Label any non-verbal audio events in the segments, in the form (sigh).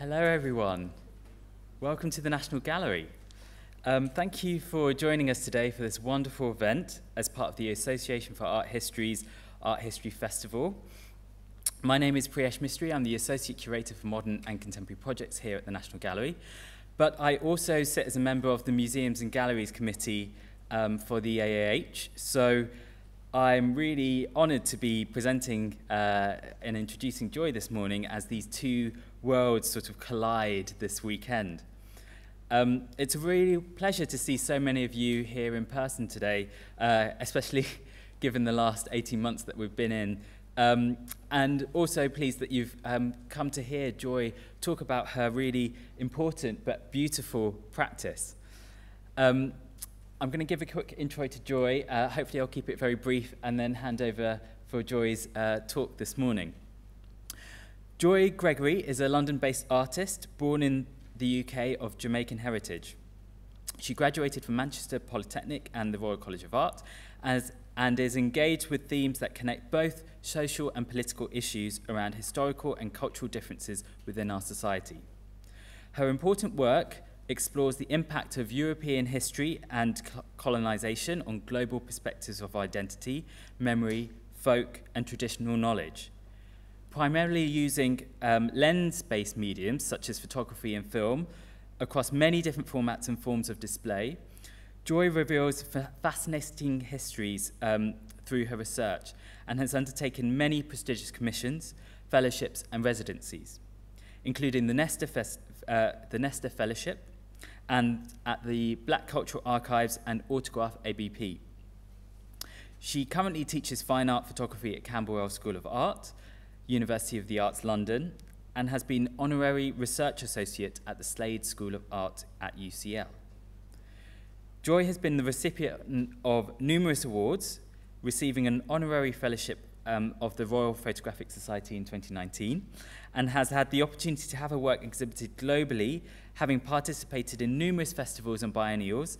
Hello, everyone. Welcome to the National Gallery. Um, thank you for joining us today for this wonderful event as part of the Association for Art History's Art History Festival. My name is Priyesh Mistry. I'm the Associate Curator for Modern and Contemporary Projects here at the National Gallery. But I also sit as a member of the Museums and Galleries Committee um, for the AAH. So I'm really honoured to be presenting uh, and introducing Joy this morning as these two worlds sort of collide this weekend. Um, it's a really pleasure to see so many of you here in person today, uh, especially (laughs) given the last 18 months that we've been in. Um, and also pleased that you've um, come to hear Joy talk about her really important but beautiful practice. Um, I'm going to give a quick intro to Joy. Uh, hopefully I'll keep it very brief and then hand over for Joy's uh, talk this morning. Joy Gregory is a London-based artist born in the UK of Jamaican heritage. She graduated from Manchester Polytechnic and the Royal College of Art as, and is engaged with themes that connect both social and political issues around historical and cultural differences within our society. Her important work explores the impact of European history and colonization on global perspectives of identity, memory, folk, and traditional knowledge. Primarily using um, lens-based mediums such as photography and film across many different formats and forms of display, Joy reveals fascinating histories um, through her research and has undertaken many prestigious commissions, fellowships and residencies, including the Nesta, uh, the Nesta Fellowship, and at the Black Cultural Archives and Autograph ABP. She currently teaches fine art photography at Camberwell School of Art, University of the Arts London, and has been honorary research associate at the Slade School of Art at UCL. Joy has been the recipient of numerous awards, receiving an honorary fellowship um, of the Royal Photographic Society in 2019, and has had the opportunity to have her work exhibited globally having participated in numerous festivals and biennials.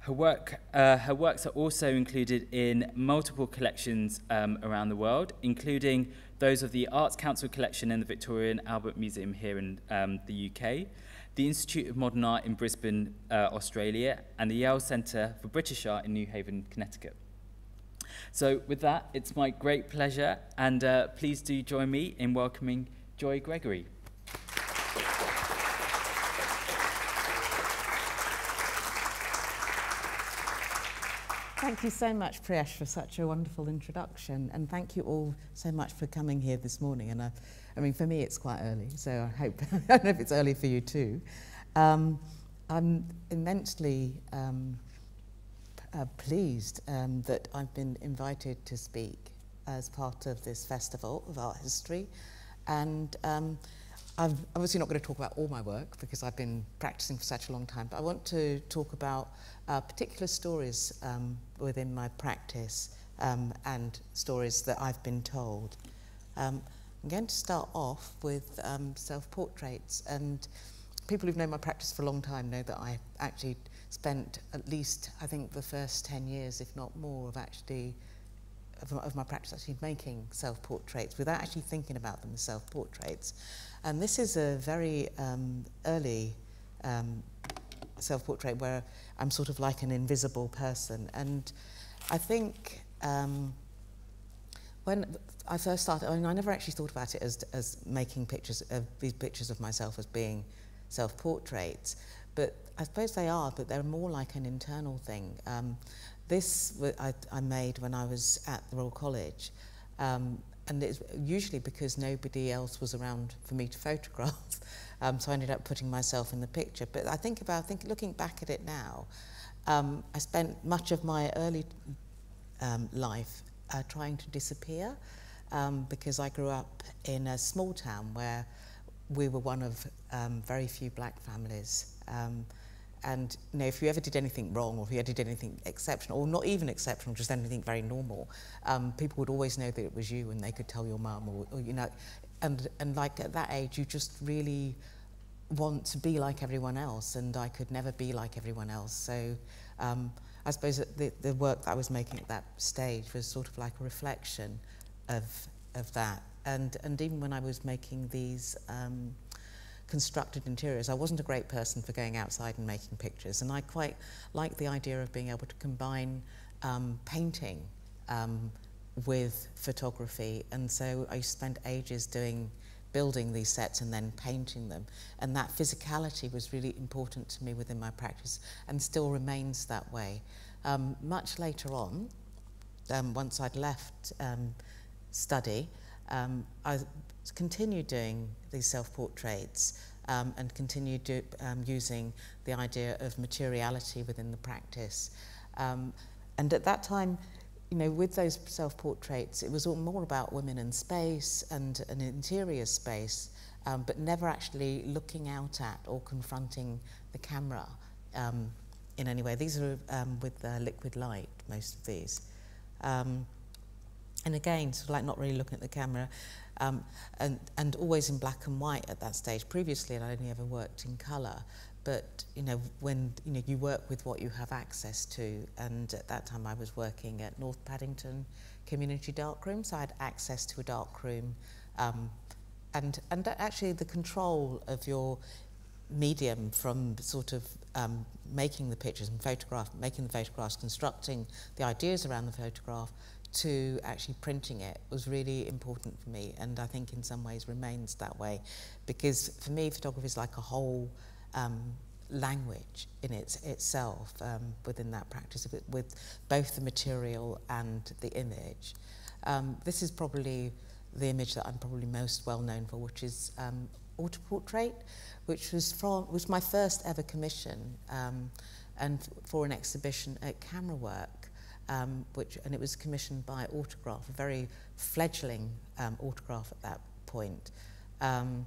Her, work, uh, her works are also included in multiple collections um, around the world, including those of the Arts Council collection in the Victoria and Albert Museum here in um, the UK, the Institute of Modern Art in Brisbane, uh, Australia, and the Yale Centre for British Art in New Haven, Connecticut. So with that, it's my great pleasure, and uh, please do join me in welcoming Joy Gregory. Thank you so much, Priyesh, for such a wonderful introduction. And thank you all so much for coming here this morning. And I, I mean, for me, it's quite early, so I hope, (laughs) I don't know if it's early for you too. Um, I'm immensely um, uh, pleased um, that I've been invited to speak as part of this festival of art history. And um, I'm obviously not going to talk about all my work because I've been practicing for such a long time, but I want to talk about uh, particular stories um, within my practice um, and stories that I've been told. Um, I'm going to start off with um, self-portraits and people who've known my practice for a long time know that I actually spent at least, I think, the first 10 years, if not more, of actually of, my practice actually making self-portraits without actually thinking about them as self-portraits. And this is a very um, early um, self-portrait where I'm sort of like an invisible person. And I think um, when I first started, I, mean, I never actually thought about it as, as making pictures of these pictures of myself as being self-portraits, but I suppose they are, but they're more like an internal thing. Um, this I, I made when I was at the Royal College, um, and it's usually because nobody else was around for me to (laughs) photograph. Um, so I ended up putting myself in the picture. But I think about, think, looking back at it now, um, I spent much of my early um, life uh, trying to disappear um, because I grew up in a small town where we were one of um, very few black families. Um, and you know, if you ever did anything wrong or if you ever did anything exceptional, or not even exceptional, just anything very normal, um, people would always know that it was you and they could tell your mum or, or, you know, and, and like at that age, you just really want to be like everyone else and I could never be like everyone else. So um, I suppose the, the work that I was making at that stage was sort of like a reflection of, of that. And, and even when I was making these um, constructed interiors. I wasn't a great person for going outside and making pictures, and I quite like the idea of being able to combine um, painting um, with photography, and so I spent ages doing building these sets and then painting them. And that physicality was really important to me within my practice and still remains that way. Um, much later on, um, once I'd left um, study, um, I continued doing these self-portraits um, and continued do, um, using the idea of materiality within the practice. Um, and at that time, you know, with those self-portraits, it was all more about women and space and an interior space, um, but never actually looking out at or confronting the camera um, in any way. These are um, with uh, liquid light, most of these. Um, and again, sort of like not really looking at the camera, um, and, and always in black and white at that stage. Previously, I'd only ever worked in colour, but you know, when you know you work with what you have access to, and at that time I was working at North Paddington Community Darkroom, so I had access to a dark room, um, and and actually the control of your medium from sort of um, making the pictures and photograph, making the photographs, constructing the ideas around the photograph, to actually printing it was really important for me and I think in some ways remains that way. Because for me photography is like a whole um, language in its, itself um, within that practice with both the material and the image. Um, this is probably the image that I'm probably most well known for, which is um, Autoportrait, which was from was my first ever commission um, and for an exhibition at Camera Work um, which, and it was commissioned by Autograph, a very fledgling um, Autograph at that point. Um,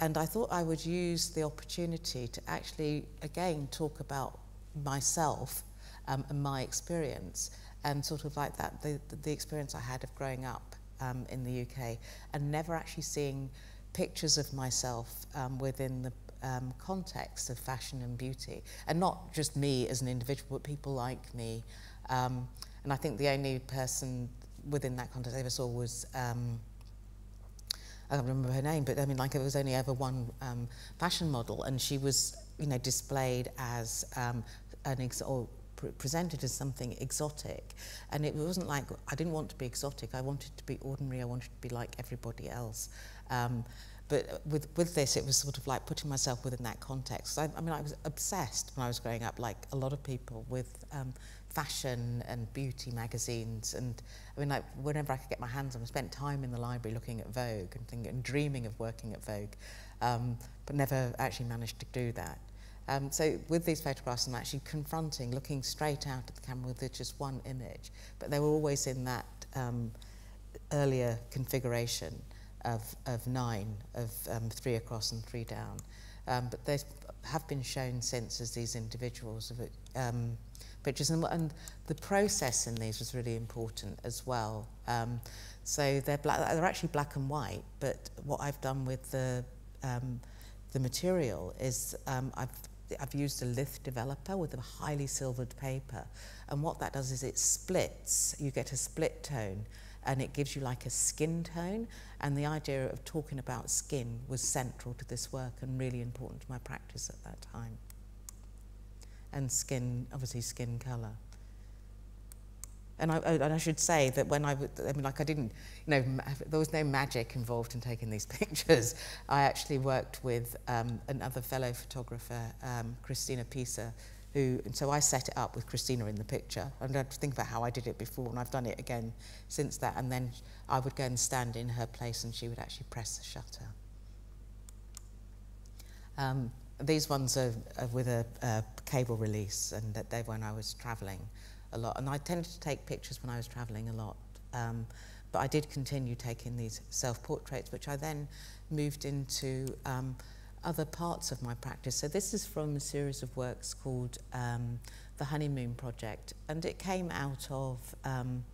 and I thought I would use the opportunity to actually, again, talk about myself um, and my experience, and sort of like that, the, the experience I had of growing up um, in the UK and never actually seeing pictures of myself um, within the um, context of fashion and beauty. And not just me as an individual, but people like me Um, and I think the only person within that context I ever saw was, um, I don't remember her name, but I mean, like it was only ever one um, fashion model, and she was, you know, displayed as um, an ex or pre presented as something exotic. And it wasn't like, I didn't want to be exotic, I wanted to be ordinary, I wanted to be like everybody else. Um, but with, with this, it was sort of like putting myself within that context. I, I mean, I was obsessed when I was growing up, like a lot of people, with um, fashion and beauty magazines. And I mean like whenever I could get my hands on I spent time in the library looking at Vogue and thinking and dreaming of working at Vogue um, but never actually managed to do that. Um, so with these photographs I'm actually confronting looking straight out at the camera with just one image. But they were always in that um, earlier configuration of, of nine of um, three across and three down. Um, but they have been shown since as these individuals of it um, pictures. And, and the process in these was really important as well. Um, so they're, black, they're actually black and white, but what I've done with the, um, the material is um, I've, I've used a lith developer with a highly silvered paper. And what that does is it splits, you get a split tone, and it gives you like a skin tone. And the idea of talking about skin was central to this work and really important to my practice at that time and skin, obviously skin colour. And I, and I should say that when I, I mean, like I didn't, you know, there was no magic involved in taking these (laughs) pictures. I actually worked with um, another fellow photographer, um, Christina Pisa, who, and so I set it up with Christina in the picture. And I had to think about how I did it before, and I've done it again since that. And then I would go and stand in her place, and she would actually press the shutter. Um, these ones are, are with a, a cable release and that they when I was traveling a lot. And I tended to take pictures when I was traveling a lot. Um, but I did continue taking these self-portraits which I then moved into um, other parts of my practice. So this is from a series of works called um, the Honeymoon Project. And it came out of um,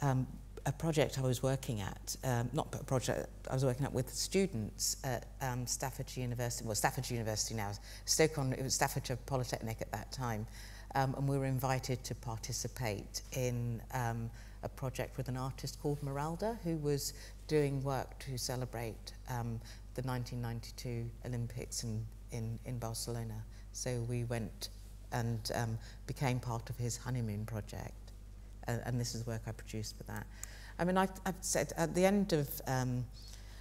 um, a project I was working at, um, not a project I was working at with students at um, Staffordshire University, well Staffordshire University now, Stoke-on, it was Staffordshire Polytechnic at that time, um, and we were invited to participate in um, a project with an artist called Meralda, who was doing work to celebrate um, the 1992 Olympics in, in, in Barcelona. So we went and um, became part of his honeymoon project. Uh, and this is work I produced for that. I mean, I, I've said at the end of, um,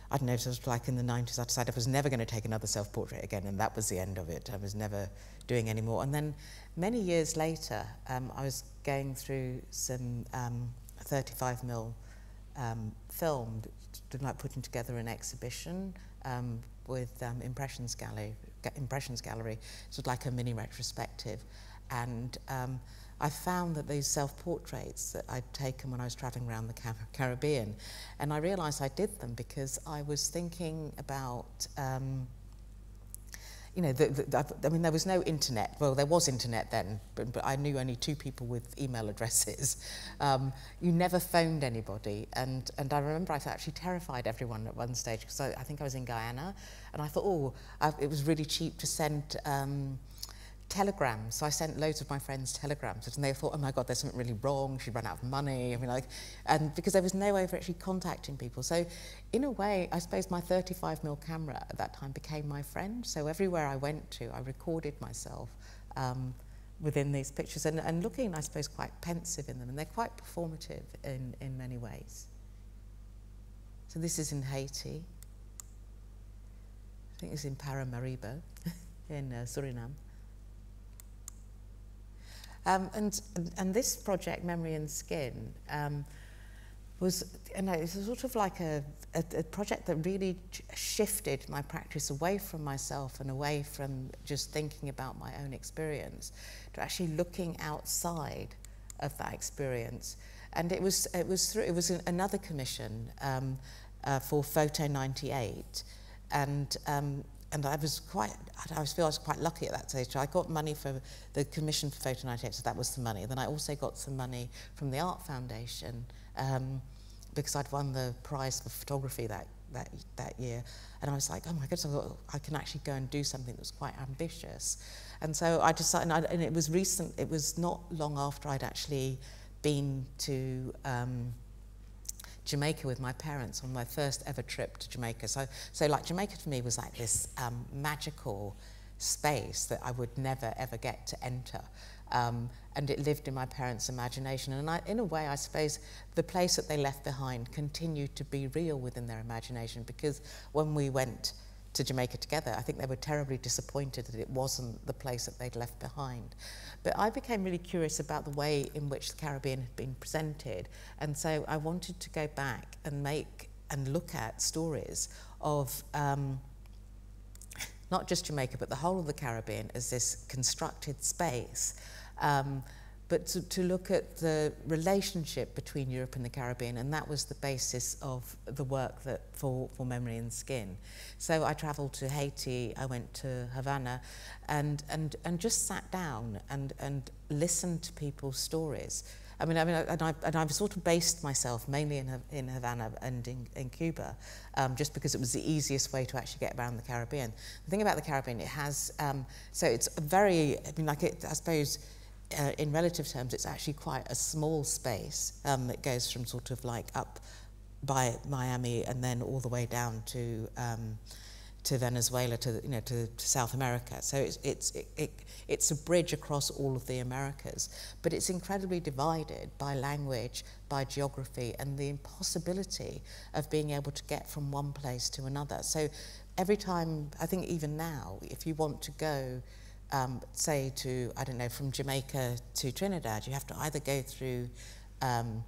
I don't know, if it was like in the 90s, I decided I was never going to take another self-portrait again, and that was the end of it. I was never doing any more. And then many years later, um, I was going through some um, 35 mil um, film, like putting together an exhibition um, with um, Impressions Gallery, Impressions Gallery, sort of like a mini retrospective. And um, I found that these self-portraits that I'd taken when I was traveling around the Car Caribbean, and I realized I did them because I was thinking about um, you know, the, the, I mean, there was no internet. Well, there was internet then, but, but I knew only two people with email addresses. (laughs) Um, you never phoned anybody. And, and I remember I actually terrified everyone at one stage because I, I think I was in Guyana. And I thought, oh, I, it was really cheap to send um, telegrams. So I sent loads of my friends telegrams, and they thought, oh my God, there's something really wrong. She ran out of money. I mean, like, and because there was no way of actually contacting people. So, in a way, I suppose my 35 mm camera at that time became my friend. So everywhere I went to, I recorded myself um, within these pictures, and, and looking, I suppose, quite pensive in them, and they're quite performative in in many ways. So this is in Haiti. I think it's in Paramaribo, (laughs) in uh, Suriname. Um, and, and this project, Memory and Skin, um, was, you know, it's sort of like a, a, a project that really shifted my practice away from myself and away from just thinking about my own experience to actually looking outside of that experience. And it was, it was, through, it was another commission um, uh, for Photo 98. And um, and I was quite, I feel I was quite lucky at that stage. I got money for the commission for Photo 98, so that was the money. Then I also got some money from the Art Foundation um, because I'd won the prize for photography that, that, that year. And I was like, oh my goodness, I thought I can actually go and do something that was quite ambitious. And so I decided, and, I, and it was recent, it was not long after I'd actually been to um, Jamaica with my parents on my first ever trip to Jamaica. So, so like Jamaica for me was like this um, magical space that I would never ever get to enter. Um, and it lived in my parents' imagination. And I, in a way, I suppose the place that they left behind continued to be real within their imagination because when we went to Jamaica together, I think they were terribly disappointed that it wasn't the place that they'd left behind. But I became really curious about the way in which the Caribbean had been presented. And so I wanted to go back and make and look at stories of um, not just Jamaica, but the whole of the Caribbean as this constructed space. Um, but to, to look at the relationship between Europe and the Caribbean, and that was the basis of the work that for, for Memory and Skin. So I travelled to Haiti, I went to Havana, and, and, and just sat down and, and listened to people's stories. I mean, I mean, and, I, and I've sort of based myself mainly in, in Havana and in, in Cuba, um, just because it was the easiest way to actually get around the Caribbean. The thing about the Caribbean, it has, um, so it's very, I mean, like it, I suppose, uh, in relative terms, it's actually quite a small space um, that goes from sort of like up by Miami and then all the way down to um, to Venezuela, to you know, to, to South America. So it's it's it, it, it's a bridge across all of the Americas, but it's incredibly divided by language, by geography, and the impossibility of being able to get from one place to another. So every time, I think even now, if you want to go um, say to, I don't know, from Jamaica to Trinidad, you have to either go through um,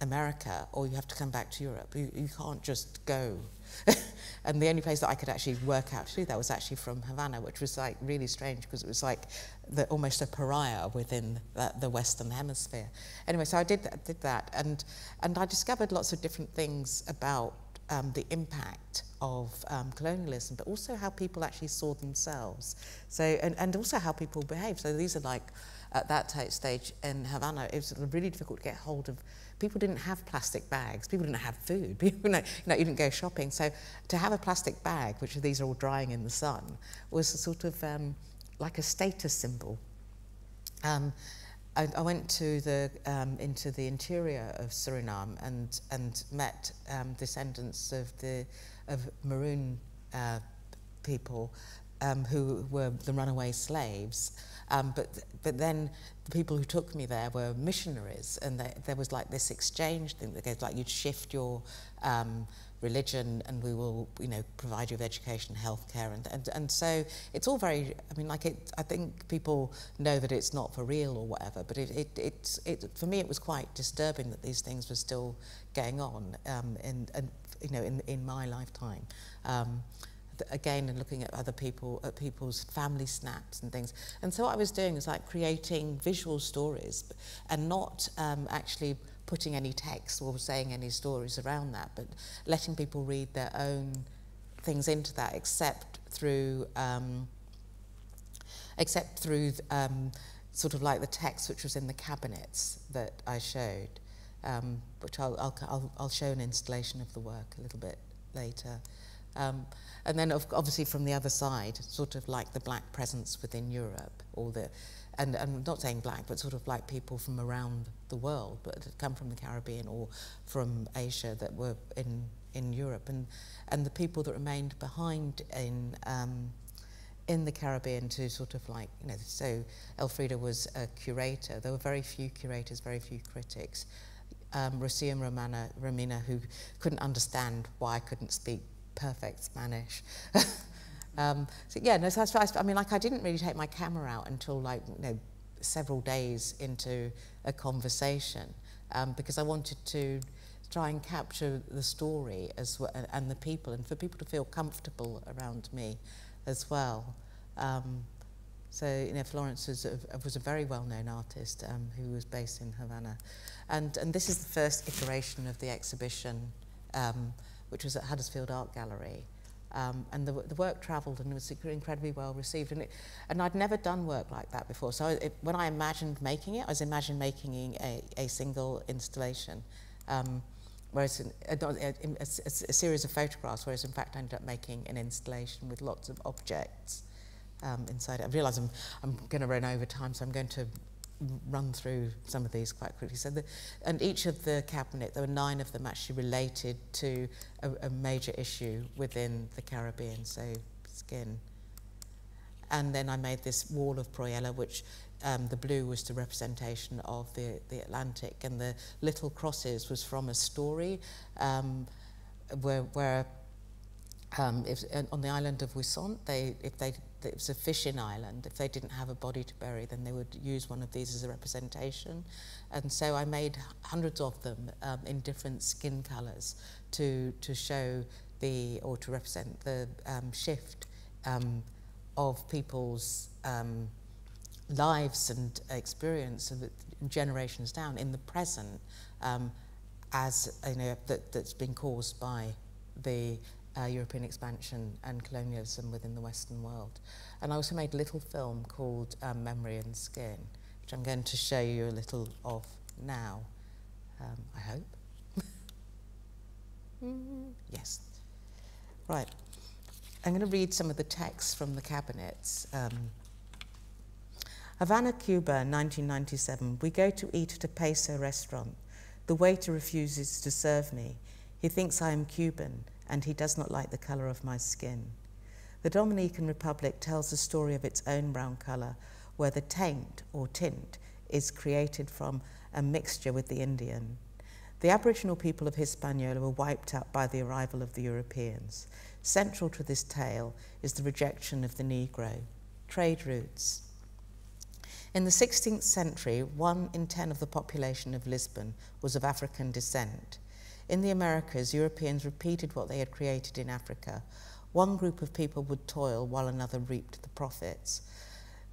America or you have to come back to Europe. You, you can't just go. (laughs) and the only place that I could actually work out to do that was actually from Havana, which was like really strange because it was like the, almost a pariah within the, the Western Hemisphere. Anyway, so I did that, did that and, and I discovered lots of different things about um, the impact of um, colonialism, but also how people actually saw themselves. So, and, and also how people behave. So these are like, at that stage in Havana, it was really difficult to get hold of. People didn't have plastic bags. People didn't have food. (laughs) People, you, know, you, know, you didn't go shopping. So to have a plastic bag, which these are all drying in the sun, was a sort of um, like a status symbol. Um, I, I went to the, um, into the interior of Suriname and, and met um, descendants of, the, of maroon uh, people um, who were the runaway slaves. Um, but, but then the people who took me there were missionaries, and they, there was like this exchange thing that goes like you'd shift your um, religion and we will, you know, provide you with education, healthcare, and, and, and so it's all very, I mean, like it, I think people know that it's not for real or whatever, but it, it, it, it for me it was quite disturbing that these things were still going on um, in, and, you know, in, in my lifetime. Um, again and looking at other people at people's family snaps and things and so what I was doing was like creating visual stories and not um, actually putting any text or saying any stories around that, but letting people read their own things into that, except through um, except through um, sort of like the text which was in the cabinets that I showed, um, which I'll, I'll, I'll, show an installation of the work a little bit later. Um, and then obviously from the other side, sort of like the black presence within Europe, or the and, and I'm not saying black, but sort of like people from around the world, but had come from the Caribbean or from Asia that were in, in Europe. And, and the people that remained behind in, um, in the Caribbean to sort of like, you know, so Elfrida was a curator. There were very few curators, very few critics. Um, and Romana, Romina, who couldn't understand why I couldn't speak perfect Spanish. (laughs) Um, so yeah, no, so right. I mean, like I didn't really take my camera out until like, you know, several days into a conversation um, because I wanted to try and capture the story as well, and the people and for people to feel comfortable around me as well. Um, so, you know, Florence was a, was a very well-known artist um, who was based in Havana. And, and this is the first iteration of the exhibition, um, which was at Huddersfield Art Gallery. Um, and the, the work travelled and was incredibly well received. And, it, and I'd never done work like that before. So it, when I imagined making it, I was imagining making a, a single installation. Um, whereas in, a, a, a, a series of photographs, whereas in fact I ended up making an installation with lots of objects um, inside it. I realise I'm, I'm going to run over time, so I'm going to run through some of these quite quickly. So the, and each of the cabinet, there were nine of them actually related to a, a major issue within the Caribbean, so skin. And then I made this wall of Proella, which um, the blue was the representation of the, the Atlantic, and the little crosses was from a story um, where, where um, if, on the island of Ouessant, they, if they it was a fishing island. If they didn't have a body to bury, then they would use one of these as a representation. And so I made hundreds of them um, in different skin colours to, to show the, or to represent the um, shift um, of people's um, lives and experience of generations down in the present um, as, you know, that, that's been caused by the uh, European expansion and colonialism within the Western world. And I also made a little film called um, Memory and Skin, which I'm going to show you a little of now, um, I hope. (laughs) mm, yes. Right. I'm going to read some of the texts from the cabinets. Um, Havana, Cuba, 1997. We go to eat at a peso restaurant. The waiter refuses to serve me. He thinks I am Cuban and he does not like the colour of my skin. The Dominican Republic tells the story of its own brown colour, where the taint or tint is created from a mixture with the Indian. The Aboriginal people of Hispaniola were wiped out by the arrival of the Europeans. Central to this tale is the rejection of the Negro. Trade routes. In the 16th century, one in ten of the population of Lisbon was of African descent. In the Americas, Europeans repeated what they had created in Africa. One group of people would toil while another reaped the profits.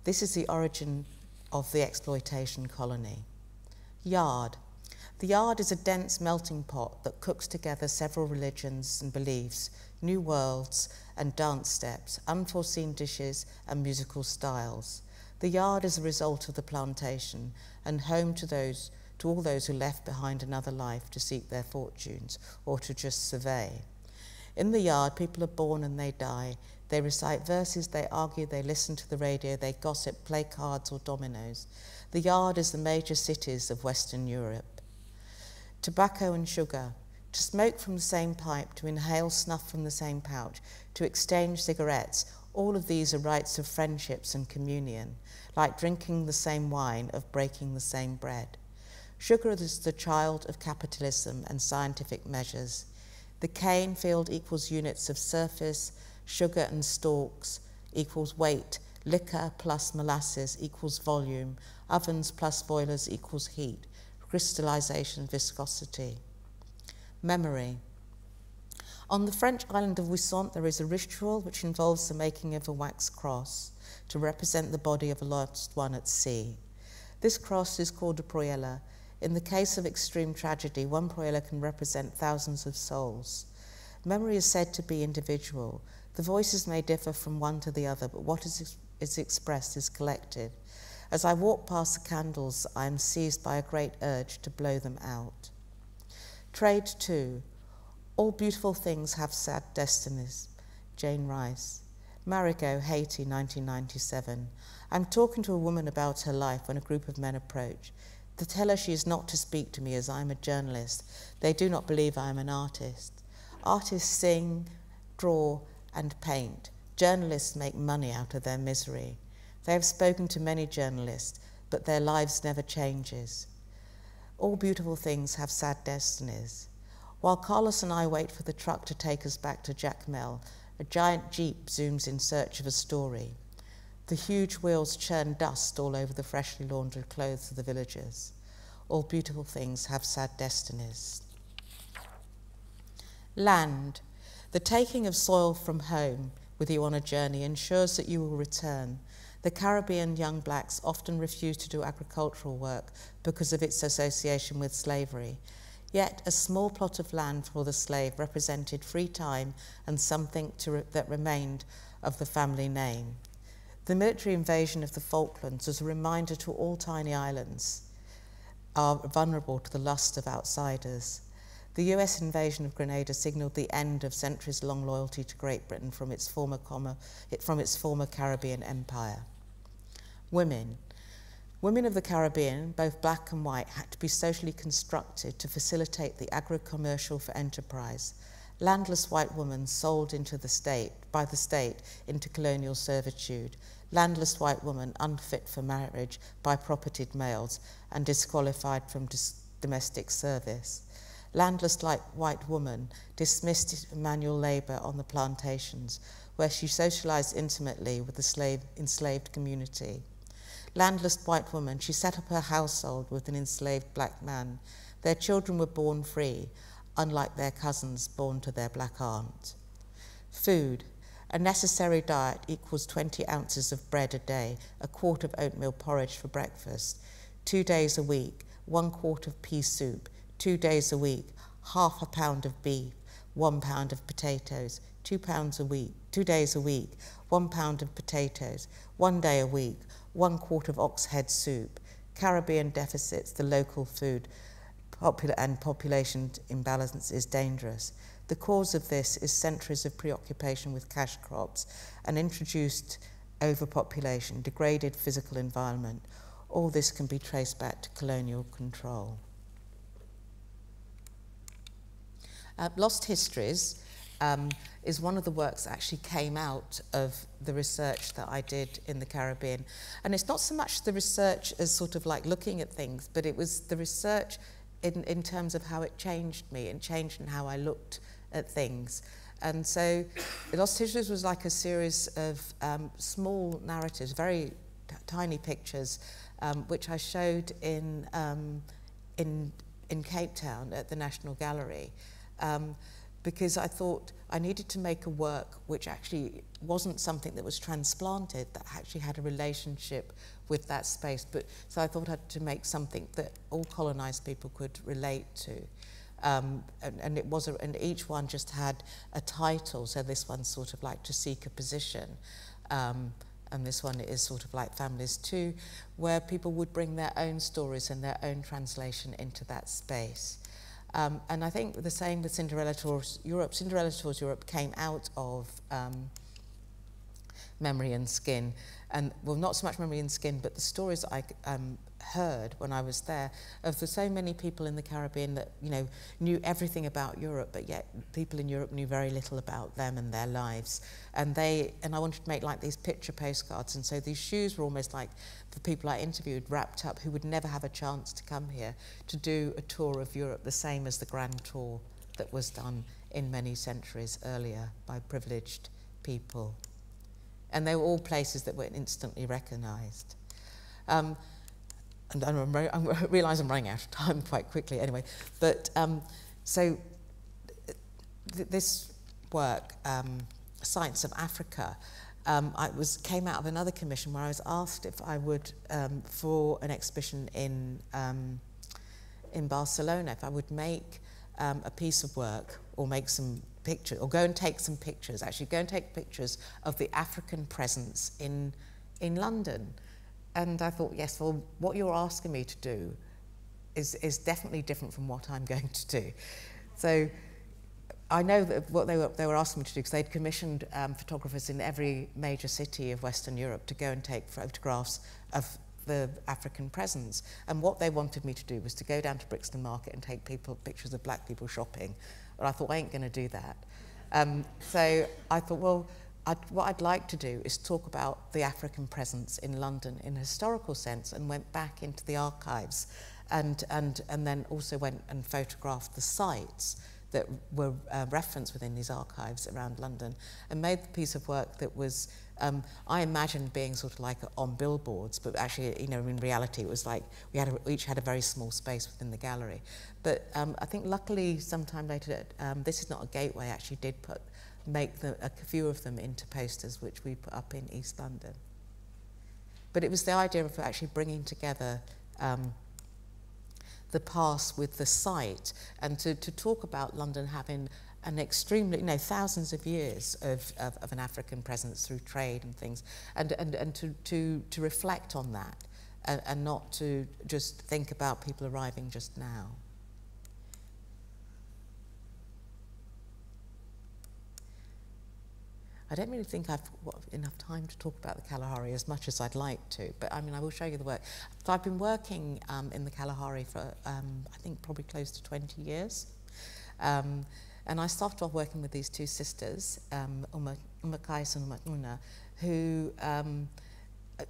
This is the origin of the exploitation colony. Yard. The yard is a dense melting pot that cooks together several religions and beliefs, new worlds and dance steps, unforeseen dishes and musical styles. The yard is a result of the plantation and home to those to all those who left behind another life to seek their fortunes or to just survey. In the yard, people are born and they die. They recite verses, they argue, they listen to the radio, they gossip, play cards or dominoes. The yard is the major cities of Western Europe. Tobacco and sugar. to smoke from the same pipe, to inhale snuff from the same pouch, to exchange cigarettes, all of these are rites of friendships and communion, like drinking the same wine, of breaking the same bread. Sugar is the child of capitalism and scientific measures. The cane field equals units of surface, sugar and stalks equals weight, liquor plus molasses equals volume, ovens plus boilers equals heat, crystallization, viscosity. Memory. On the French island of Ouessant, there is a ritual which involves the making of a wax cross to represent the body of a lost one at sea. This cross is called a proella. In the case of extreme tragedy, one proella can represent thousands of souls. Memory is said to be individual. The voices may differ from one to the other, but what is, is expressed is collective. As I walk past the candles, I am seized by a great urge to blow them out. Trade too. All beautiful things have sad destinies. Jane Rice. Marigot, Haiti, 1997. I'm talking to a woman about her life when a group of men approach. They tell her she is not to speak to me as I'm a journalist. They do not believe I am an artist. Artists sing, draw, and paint. Journalists make money out of their misery. They have spoken to many journalists, but their lives never changes. All beautiful things have sad destinies. While Carlos and I wait for the truck to take us back to Jacmel, a giant jeep zooms in search of a story. The huge wheels churn dust all over the freshly laundered clothes of the villagers. All beautiful things have sad destinies. Land. The taking of soil from home with you on a journey ensures that you will return the Caribbean young blacks often refuse to do agricultural work because of its association with slavery. Yet a small plot of land for the slave represented free time and something re that remained of the family name. The military invasion of the Falklands was a reminder to all tiny islands are vulnerable to the lust of outsiders. The US invasion of Grenada signaled the end of centuries-long loyalty to Great Britain from its former, from its former Caribbean empire women. Women of the Caribbean, both black and white, had to be socially constructed to facilitate the agro-commercial for enterprise. Landless white women sold into the state, by the state into colonial servitude. Landless white women unfit for marriage by propertied males and disqualified from domestic service. Landless like white woman dismissed manual labour on the plantations, where she socialized intimately with the slave, enslaved community landless white woman, she set up her household with an enslaved black man. Their children were born free, unlike their cousins born to their black aunt. Food. A necessary diet equals 20 ounces of bread a day, a quart of oatmeal porridge for breakfast, two days a week, one quart of pea soup, two days a week, half a pound of beef, one pound of potatoes, two pounds a week, two days a week, one pound of potatoes, one day a week, one quart of ox head soup, Caribbean deficits, the local food, and population imbalance is dangerous. The cause of this is centuries of preoccupation with cash crops and introduced overpopulation, degraded physical environment. All this can be traced back to colonial control. Uh, Lost Histories um, is one of the works that actually came out of the research that I did in the Caribbean. And it's not so much the research as sort of like looking at things, but it was the research in, in terms of how it changed me and changed in how I looked at things. And so Lost Histories was like a series of um, small narratives, very tiny pictures, um, which I showed in, um, in, in Cape Town at the National Gallery. Um, because I thought I needed to make a work which actually wasn't something that was transplanted, that actually had a relationship with that space. But so I thought I had to make something that all colonized people could relate to. Um, and, and it was a, and each one just had a title. So this one's sort of like to seek a position. Um, and this one is sort of like Families Too, where people would bring their own stories and their own translation into that space. Um, and I think the same with Cinderella Tours Europe. Cinderella Tours Europe came out of um, memory and skin. And, well, not so much memory and skin, but the stories I um, heard when I was there of the so many people in the Caribbean that, you know, knew everything about Europe, but yet people in Europe knew very little about them and their lives. And they, and I wanted to make like these picture postcards. And so these shoes were almost like the people I interviewed wrapped up who would never have a chance to come here to do a tour of Europe, the same as the Grand Tour that was done in many centuries earlier by privileged people. And they were all places that were instantly recognized. Um, and I'm, (laughs) I realise I'm running out of time quite quickly anyway. But um, so th this work, um, Science of Africa, um, I was came out of another commission where I was asked if I would, um, for an exhibition in, um, in Barcelona, if I would make um, a piece of work or make some pictures, or go and take some pictures, actually go and take pictures of the African presence in, in London. And I thought, yes, well, what you're asking me to do is, is definitely different from what I'm (laughs) going to do. So I know that what they were, they were asking me to do, because they'd commissioned um, photographers in every major city of Western Europe to go and take photographs of the African presence. And what they wanted me to do was to go down to Brixton Market and take people pictures of black people shopping. But I thought, I ain't going to do that. Um, so I thought, well, I'd, what I'd like to do is talk about the African presence in London in a historical sense and went back into the archives and, and, and then also went and photographed the sites that were uh, referenced within these archives around London and made the piece of work that was, um, I imagined being sort of like on billboards, but actually, you know, in reality, it was like we had a, each had a very small space within the gallery. But um, I think luckily, sometime later, um, this is not a gateway, actually did put make the, a few of them into posters which we put up in East London. But it was the idea of actually bringing together um, the past with the site and to, to talk about London having an extremely, you know, thousands of years of, of, of an African presence through trade and things, and, and, and to, to, to reflect on that and, and not to just think about people arriving just now. I don't really think I've got enough time to talk about the Kalahari as much as I'd like to, but I mean, I will show you the work. So I've been working um, in the Kalahari for, um, I think, probably close to 20 years. Um, and I started off working with these two sisters, um, Ouma, Ouma Kais and Ouma Una, who um,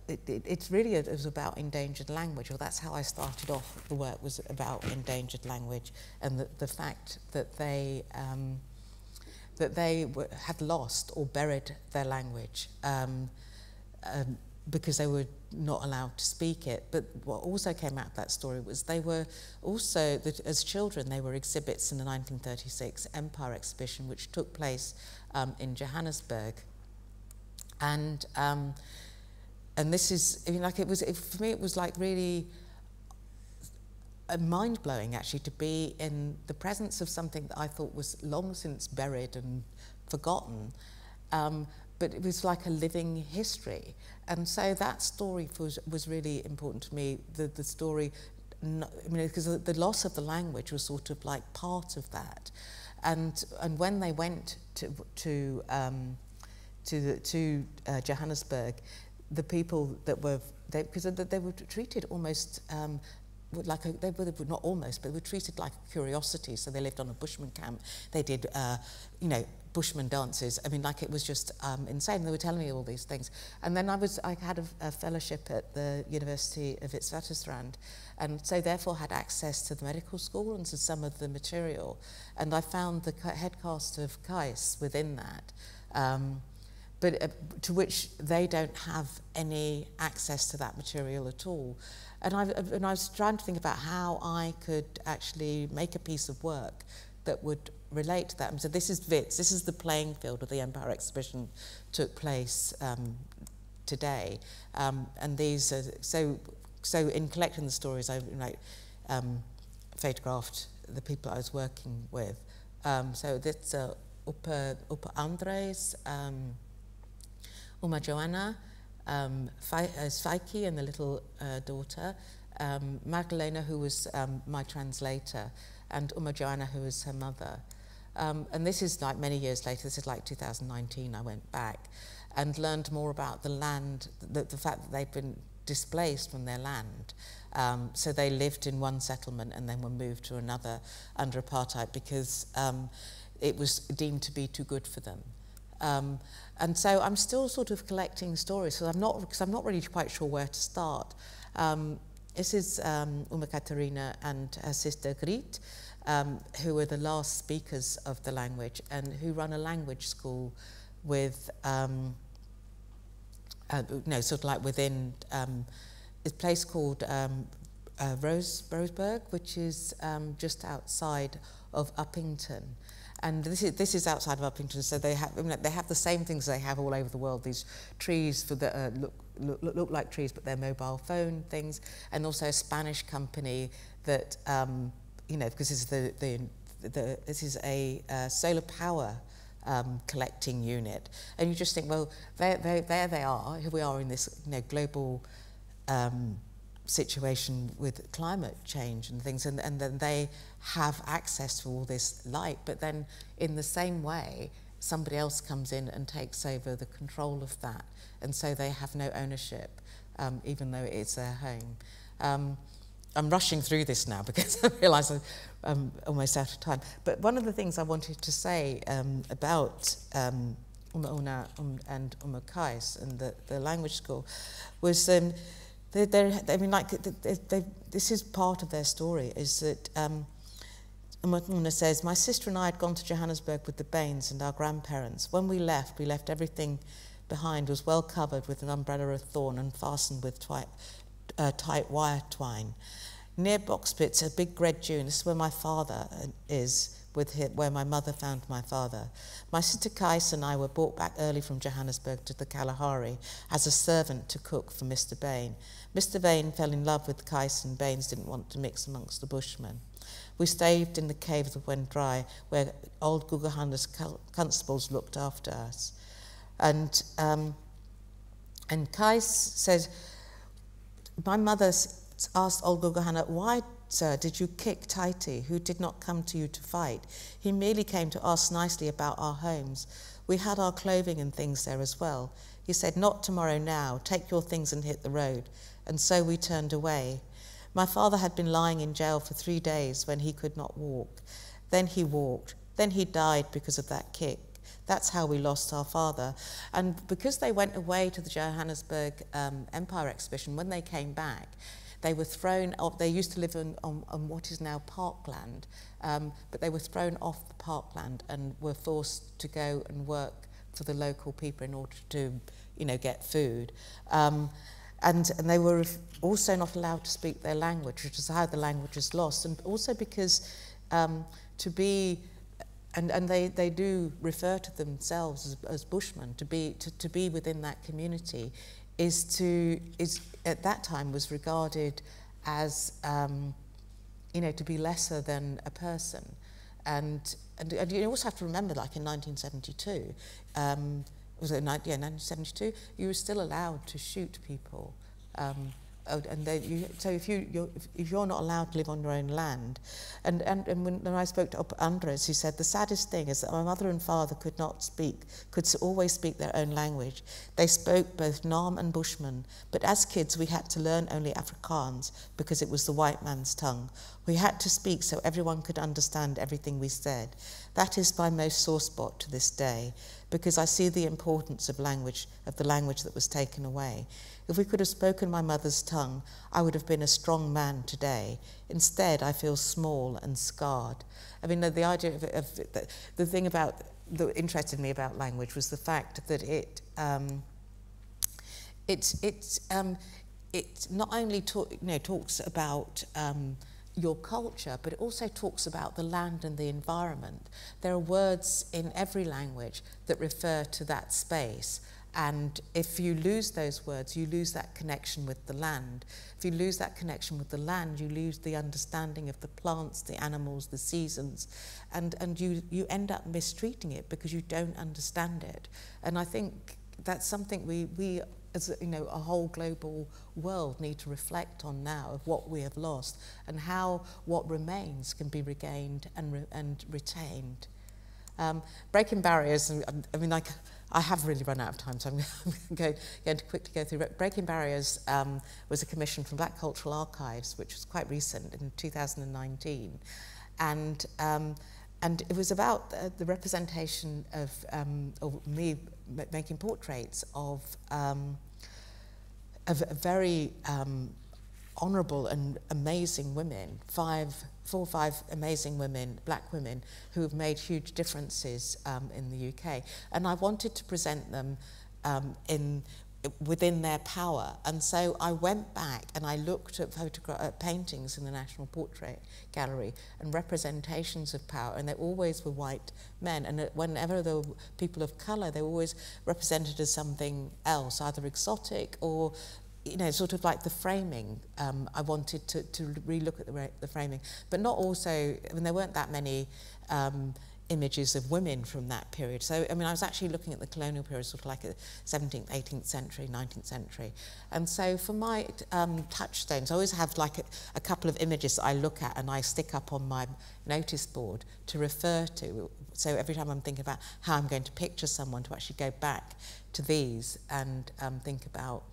it, it, it's really it was about endangered language, or that's how I started off. The work was about endangered language and the, the fact that they um, that they had lost or buried their language um, um, because they were not allowed to speak it. But what also came out of that story was they were also, as children, they were exhibits in the 1936 Empire exhibition, which took place um, in Johannesburg. And, um, and this is, I mean, like it was, it, for me, it was like really mind blowing actually to be in the presence of something that I thought was long since buried and forgotten. Um, but it was like a living history. And so that story was, was really important to me. The, the story, I mean, because the, loss of the language was sort of like part of that. And, and when they went to, to, um, to, the, to uh, Johannesburg, the people that were, because they, they were treated almost um, like a, they were not almost, but they were treated like a curiosity. So they lived on a bushman camp. They did, uh, you know, bushman dances. I mean, like it was just um, insane. They were telling me all these things. And then I was, I had a, a fellowship at the University of Witwatersrand, and so therefore had access to the medical school and to some of the material. And I found the head cast of Kais within that. Um, but uh, to which they don't have any access to that material at all. And I, and I was trying to think about how I could actually make a piece of work that would relate to that. And so this is Wits, this is the playing field where the Empire exhibition took place um, today. Um, and these are, so, so in collecting the stories, I like, um, photographed the people I was working with. Um, so that's uh, Oupa, Oupa Andres, um, Ouma Joanna, um, Faiki and the little uh, daughter, um, Magdalena, who was um, my translator, and Ouma Joanna, who was her mother. Um, and this is like many years later, this is like 2019, I went back. and learned more about the land, the, the fact that they'd been displaced from their land. Um, so they lived in one settlement and then were moved to another under apartheid because um, it was deemed to be too good for them. Um, and so I'm still sort of collecting stories, so I'm not because I'm not really quite sure where to start. Um, this is um, Ouma Katarina and her sister Grit, um, who were the last speakers of the language and who run a language school with, um, uh, no, sort of like within um, a place called um, uh, Rose, Roseburg, which is um, just outside of Upington. And this is, this is outside of Upington, so they have, I mean, they have the same things they have all over the world, these trees for the, uh, look, look, look like trees, but they're mobile phone things, and also a Spanish company that, um, you know, because this is, the, the, the, this is a uh, solar power um, collecting unit. And you just think, well, there, there, there they are, here we are in this you know, global um, situation with climate change and things, and, and then they have access to all this light, but then in the same way, somebody else comes in and takes over the control of that, and so they have no ownership, um, even though it's their home. Um, I'm rushing through this now (laughs) because I realise I'm almost out of time. But one of the things I wanted to say um, about um, um, and Ouma Kais and the, the language school was um, they, they're, I mean, like, they, they, this is part of their story, is that um, says, my sister and I had gone to Johannesburg with the Baines and our grandparents. When we left, we left everything behind was well covered with an umbrella of thorn and fastened with twi- uh, tight wire twine. Near Bokspits, a big red dune, this is where my father uh, is, with him, where my mother found my father. My sister Kais and I were brought back early from Johannesburg to the Kalahari as a servant to cook for Mr. Bain. Mr. Bain fell in love with Kais and Baines didn't want to mix amongst the bushmen. We stayed in the cave of the Wendrai where old Gugahanda's constables looked after us. And, um, and Kais said, my mother asked Olga Gugahana, why, sir, did you kick Taiti, who did not come to you to fight? He merely came to ask nicely about our homes. We had our clothing and things there as well. He said, not tomorrow now, take your things and hit the road and so we turned away. My father had been lying in jail for three days when he could not walk. Then he walked. Then he died because of that kick. That's how we lost our father. And because they went away to the Johannesburg um, Empire exhibition, when they came back, they were thrown off. They used to live on, on, on what is now parkland, um, but they were thrown off the parkland and were forced to go and work for the local people in order to, you know, get food. Um, and, and they were also not allowed to speak their language, which is how the language is lost. And also because um, to be, and, and they, they do refer to themselves as, as Bushmen, to be, to, to be within that community is to, is at that time was regarded as, um, you know, to be lesser than a person. And, and, and you also have to remember, like in 1972, um, was it yeah, 1972, you were still allowed to shoot people. Um, oh, and they, you, so if, you, you're, if you're not allowed to live on your own land, and, and, and when, when I spoke to Andres, he said the saddest thing is that my mother and father could not speak, could always speak their own language. They spoke both Naam and Bushman, but as kids we had to learn only Afrikaans because it was the white man's tongue. We had to speak so everyone could understand everything we said. That is my most sore spot to this day because I see the importance of language, of the language that was taken away. If we could have spoken my mother's tongue, I would have been a strong man today. Instead, I feel small and scarred. I mean, the, idea of, of the, the thing about that interested me about language was the fact that it um, it it um, it not only talk, you know, talks about um, your culture, but it also talks about the land and the environment. There are words in every language that refer to that space. And if you lose those words, you lose that connection with the land. If you lose that connection with the land, you lose the understanding of the plants, the animals, the seasons, and, and you, you end up mistreating it because you don't understand it. And I think that's something we, we as you know, a whole global world need to reflect on now of what we have lost and how what remains can be regained and, re and retained. Um, breaking barriers, I mean, like, I have really run out of time, so I'm (laughs) going, to quickly go through. Breaking Barriers um, was a commission from Black Cultural Archives, which was quite recent in 2019. And, um, and it was about the, the representation of, um, of me making portraits of, um, of very um, honourable and amazing women, five, four or five amazing women, black women, who have made huge differences um, in the UK. And I wanted to present them um, in within their power. And so I went back and I looked at, at paintings in the National Portrait Gallery and representations of power, and they always were white men. And whenever there were people of colour, they were always represented as something else, either exotic or you know, sort of like the framing. Um, I wanted to, to relook at the, the framing, but not also, I mean, there weren't that many um, images of women from that period. So, I mean, I was actually looking at the colonial period, sort of like a 17th, 18th century, 19th century. And so for my um, touchstones, I always have like a, a couple of images that I look at and I stick up on my notice board to refer to. So every time I'm thinking about how I'm going to picture someone, to actually go back to these and um, think about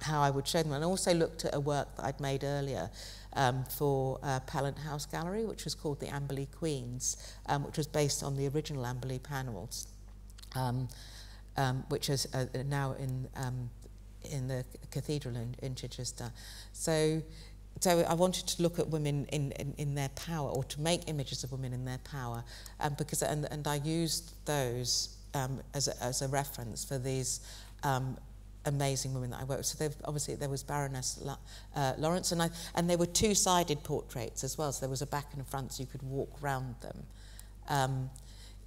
how I would show them. And I also looked at a work that I'd made earlier um, for uh, Pallant House Gallery, which was called the Amberley Queens, um, which was based on the original Amberley panels, um, um, which is uh, now in um, in the cathedral in, in Chichester. So, so I wanted to look at women in, in, in their power, or to make images of women in their power, um, because and, and I used those um, as, a, as a reference for these um, amazing women that I worked with. So obviously there was Baroness La, uh, Lawrence, and, I, and there were two-sided portraits as well. So there was a back and a front, so you could walk round them. Um,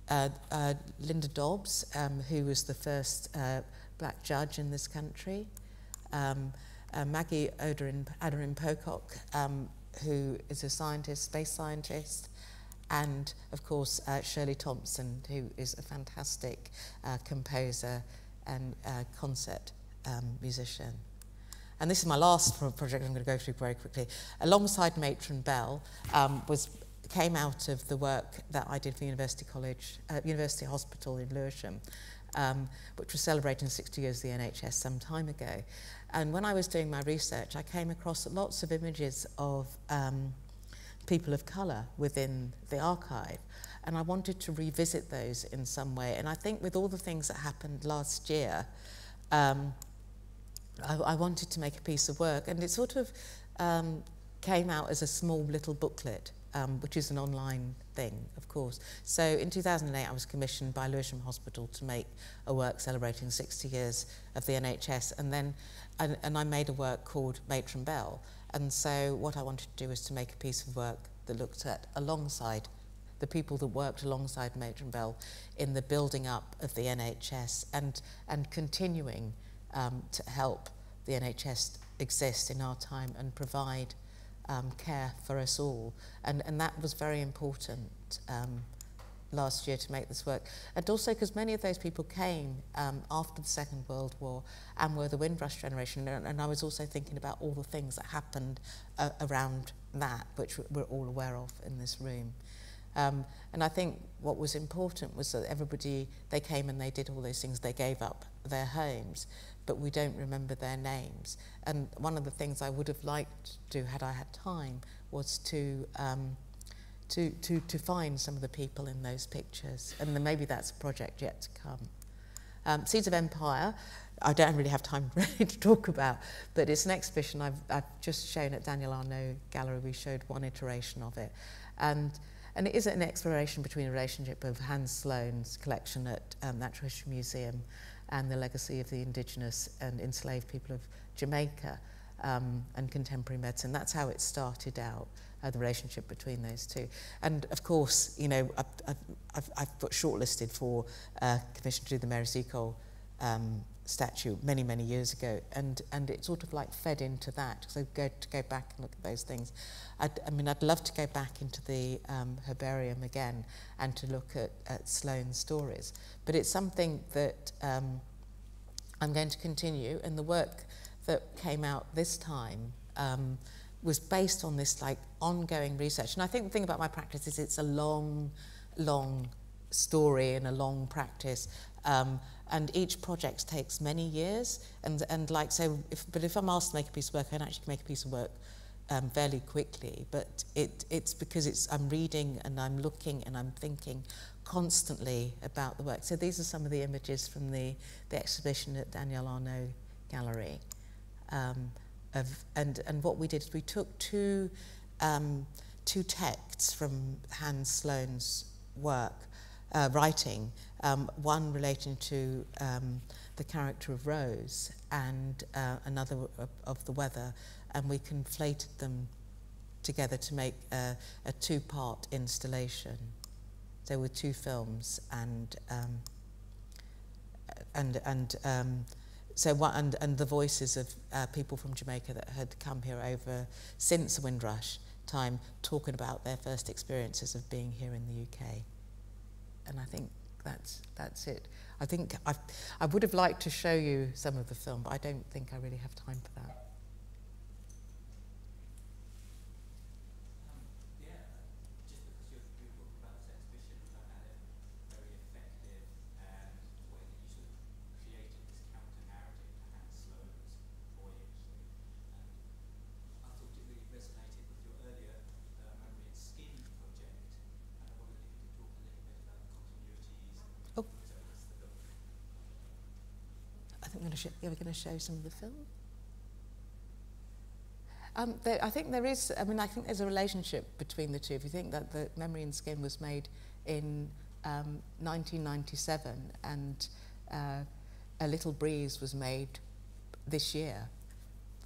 uh, uh, Linda Dobbs, um, who was the first uh, black judge in this country. Um, uh, Maggie Oderin, Aderin Pocock, um, who is a scientist, space scientist. And, of course, uh, Shirley Thompson, who is a fantastic composer and concert um, musician. And this is my last project I'm going to go through very quickly. Alongside Matron Bell um, was came out of the work that I did for University College, uh, University Hospital in Lewisham, um, which was celebrating 60 years of the NHS some time ago. And when I was doing my research, I came across lots of images of um, people of colour within the archive. And I wanted to revisit those in some way. And I think with all the things that happened last year, um, I, I wanted to make a piece of work, and it sort of um, came out as a small little booklet, um, which is an online thing, of course. So in 2008, I was commissioned by Lewisham Hospital to make a work celebrating 60 years of the NHS, and then and, and I made a work called Matron Bell. And so what I wanted to do was to make a piece of work that looked at alongside the people that worked alongside Matron Bell in the building up of the NHS and, and continuing um, to help the NHS exist in our time and provide um, care for us all. And, and that was very important um, last year to make this work. And also because many of those people came um, after the Second World War and were the Windrush generation. And, and I was also thinking about all the things that happened uh, around that, which we're all aware of in this room. Um, and I think what was important was that everybody, they came and they did all those things. They gave up their homes, but we don't remember their names. And one of the things I would have liked to, had I had time, was to, um, to, to, to find some of the people in those pictures. And then maybe that's a project yet to come. Um, Seeds of Empire, I don't really have time (laughs) really to talk about, but it's an exhibition I've, I've just shown at Daniel Arnaud Gallery. We showed one iteration of it. And And it is an exploration between the relationship of Hans Sloane's collection at um, Natural History Museum and the legacy of the indigenous and enslaved people of Jamaica um, and contemporary medicine. That's how it started out, uh, the relationship between those two. And of course, you know, I've, I've, I've got shortlisted for uh, commission to do the Mary Seacole um, statue many, many years ago, and, and it sort of like fed into that. So go to go back and look at those things. I'd, I mean, I'd love to go back into the um, herbarium again and to look at, at Sloane's stories. But it's something that um, I'm going to continue, and the work that came out this time um, was based on this like ongoing research. And I think the thing about my practice is it's a long, long story and a long practice. Um, and each project takes many years. And, and like, so, if, but if I'm asked to make a piece of work, I can actually make a piece of work um, fairly quickly. But it, it's because it's, I'm reading and I'm looking and I'm thinking constantly about the work. So these are some of the images from the, the exhibition at Daniel Arnaud Gallery. Um, of, and, and what we did is we took two, um, two texts from Hans Sloane's work, uh, writing, um, one relating to um, the character of Rose and uh, another of, of the weather, and we conflated them together to make a, a two-part installation. So with two films and um, and and um, so and and the voices of uh, people from Jamaica that had come here over since Windrush time, talking about their first experiences of being here in the UK. And I think that's, that's it. I think I, I would have liked to show you some of the film, but I don't think I really have time for that. To are we going to show some of the film? Um, there, I think there is, I mean, I think there's a relationship between the two. If you think that the Memory and Skin was made in um, 1997 and uh, A Little Breeze was made this year.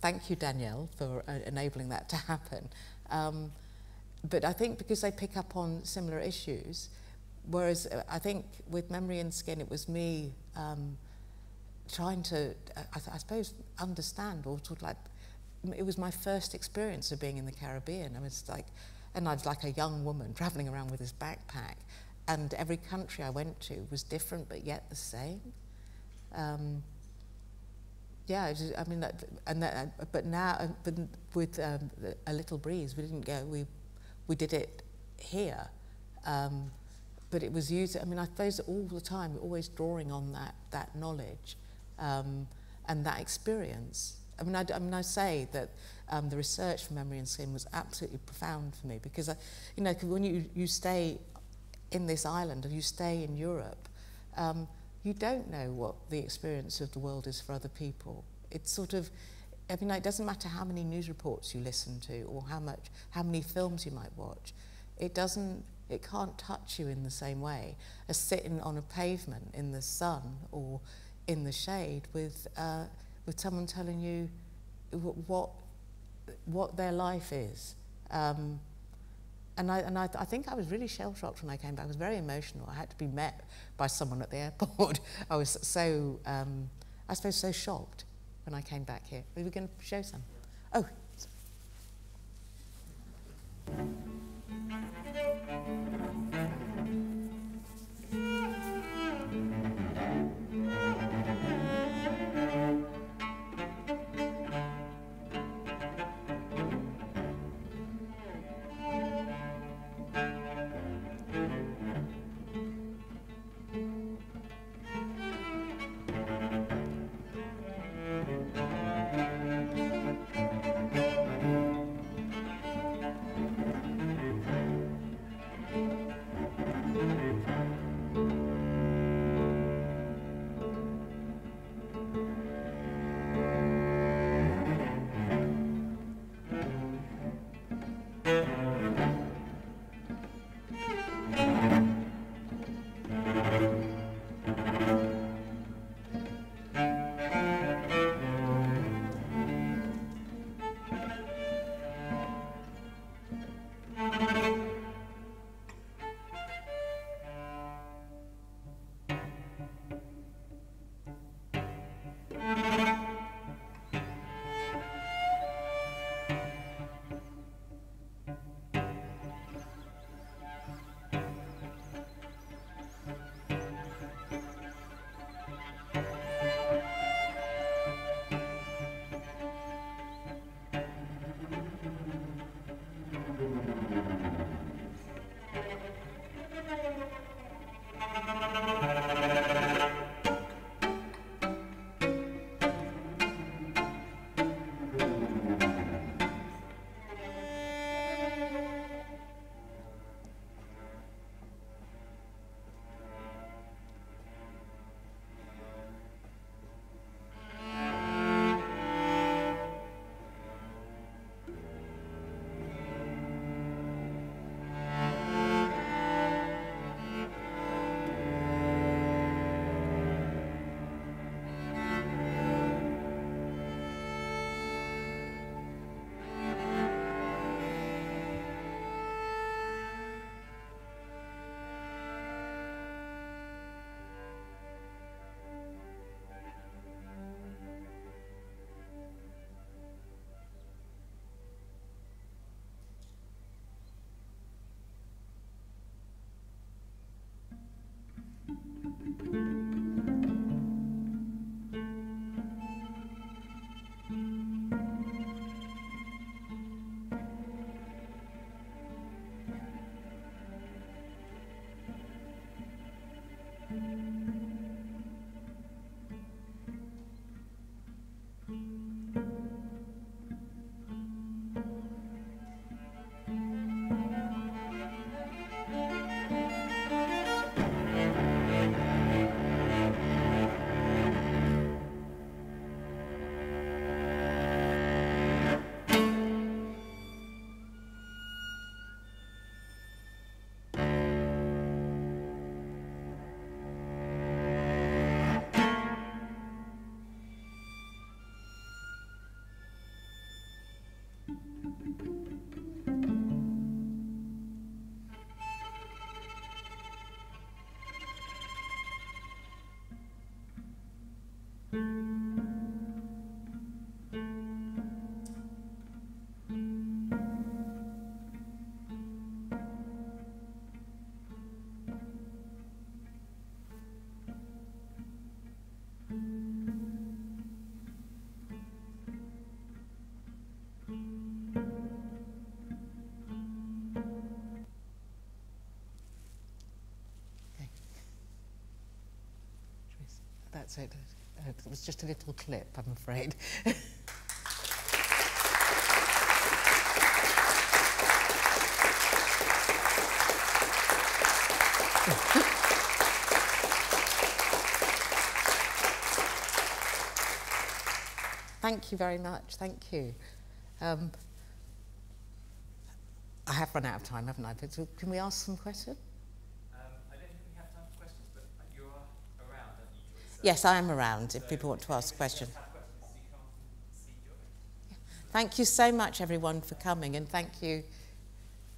Thank you, Danielle, for uh, enabling that to happen. Um, but I think because they pick up on similar issues, whereas uh, I think with Memory and Skin, it was me um, trying to, I, I suppose, understand or sort of like, it was my first experience of being in the Caribbean. I was like, and I was like a young woman (laughs) traveling around with this backpack, and every country I went to was different but yet the same. Um, yeah, was, I mean, and that, but now, uh, but with um, a little breeze, we didn't go. We we did it here, um, but it was used. I mean, I suppose all the time, we're always drawing on that that knowledge um, and that experience. I mean, I, I mean, I say that um, the research for memory and skin was absolutely profound for me because, I, you know, when you, you stay in this island or you stay in Europe, um, you don't know what the experience of the world is for other people. It's sort of, I mean, it doesn't matter how many news reports you listen to or how much, how many films you might watch. It doesn't, it can't touch you in the same way as sitting on a pavement in the sun or in the shade with, uh, with someone telling you what, what their life is. Um, and I, and I, I think I was really shell-shocked when I came back. I was very emotional. I had to be met by someone at the airport. (laughs) I was so, um, I suppose, so shocked when I came back here. We were going to show some. Oh. That's it. It was just a little clip, I'm afraid. Thank you very much. Thank you. Um, I have run out of time, haven't I? But can we ask some questions? Um, I don't think we have time for questions, but you are around, aren't you, Joyce? So- Yes, I am around if people want to ask questions. Thank you so much, everyone, for coming, and thank you,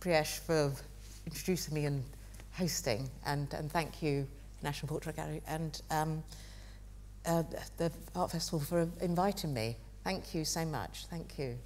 Priyesh, for introducing me and hosting, and, and thank you, National Portrait Gallery, and um, uh, the Art Festival for inviting me. Thank you so much. Thank you.